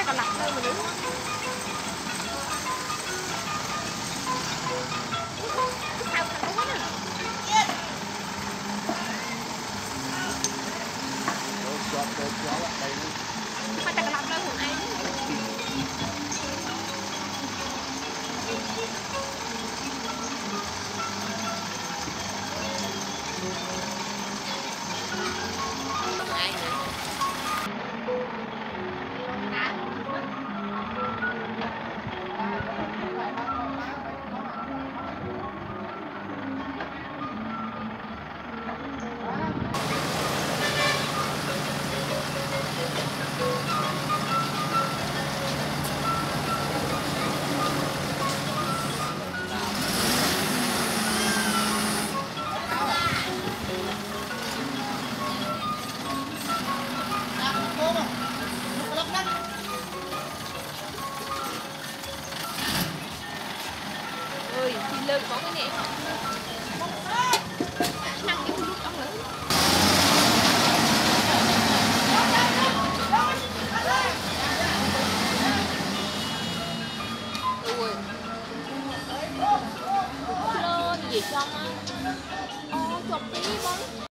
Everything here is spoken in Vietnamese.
chắc còn nặng hơn mà nữa Sao thằng nữa. Mà một ai nữa ơi có cái này năng cái lúc trong nữa ui lên gì trong á